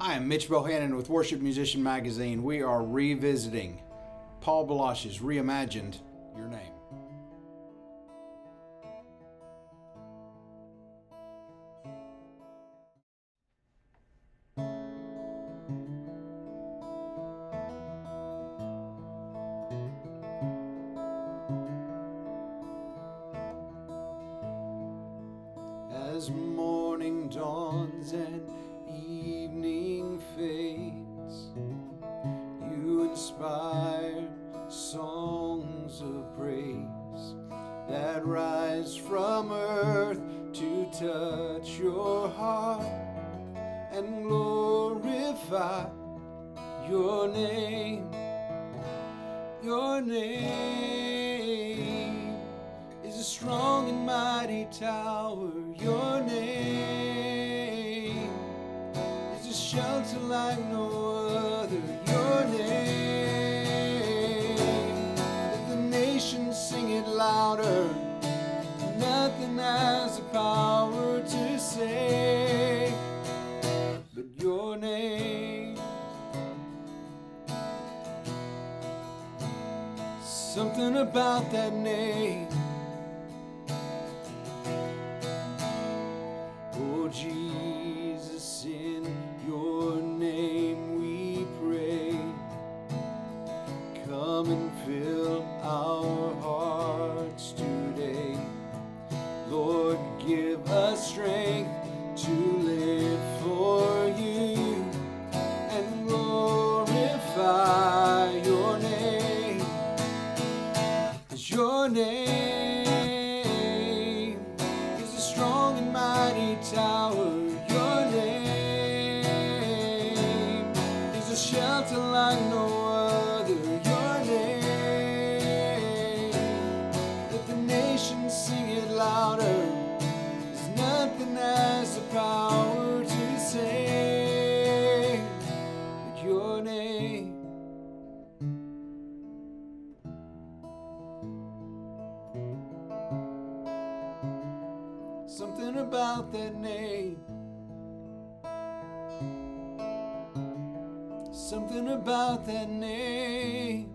Hi, I'm Mitch Bohannon with Worship Musician Magazine. We are revisiting Paul Baloche's Reimagined Your Name. As morning dawns and evening fades, you inspire songs of praise that rise from earth to touch your heart and glorify your name. Your name is a strong and mighty tower. Your name shelter like no other. Your name, let the nations sing it louder. Nothing has the power to say, but your name. Something about that name. Oh Jesus, in strength to live for you and glorify your name. 'Cause your name is a strong and mighty tower. Your name is a shelter like no other. Something about that name. Something about that name.